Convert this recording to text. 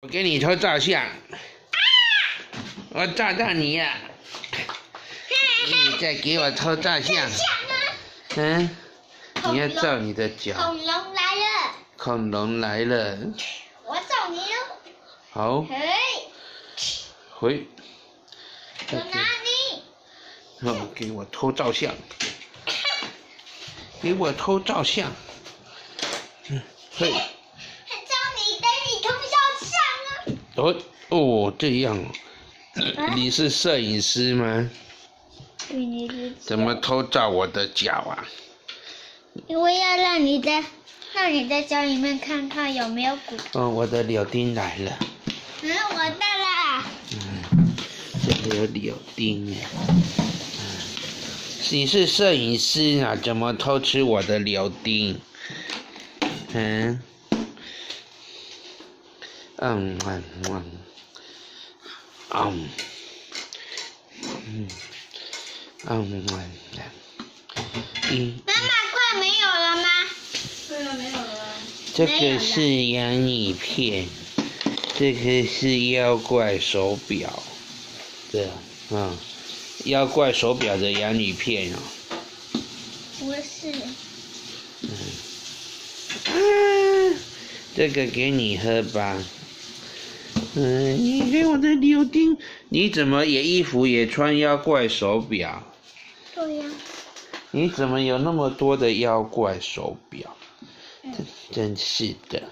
我给你偷照相，我照到你呀、你再给我偷照相，嗯，你要照你的脚。恐龙来了，恐龙来了，我照你。喽。好，嘿，回，我拿你。哦，给我偷照相，给我偷照相，嗯，嘿，还叫你带你偷照相啊！哦哦，这样哦，你是摄影师吗？对你的怎么偷照我的脚啊？因为要让你在让你在脚里面看看有没有骨。哦，我的柳丁来了，嗯，我的啦。嗯，这里有柳丁哎，嗯，你是摄影师啊？怎么偷吃我的柳丁？嗯，嗯嗯嗯，嗯，嗯，嗯嗯，一，妈妈，快没有了吗？没有，没有了。这个是洋芋片，这个是妖怪手表，对啊，嗯，妖怪手表的洋芋片哦。不是。嗯，这个给你喝吧。嗯，你给我的柳丁，你怎么也衣服也穿妖怪手表？对呀。你怎么有那么多的妖怪手表？真真是的。